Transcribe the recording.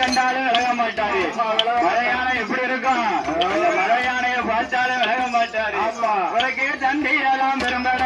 கண்டாலும் விலக மாட்டாரு. மலையானை எப்படி இருக்கும்? மலையானையை பார்த்தாலும் விலக மாட்டாரு. உனக்கே தந்தையெல்லாம் பெரும்பாலும்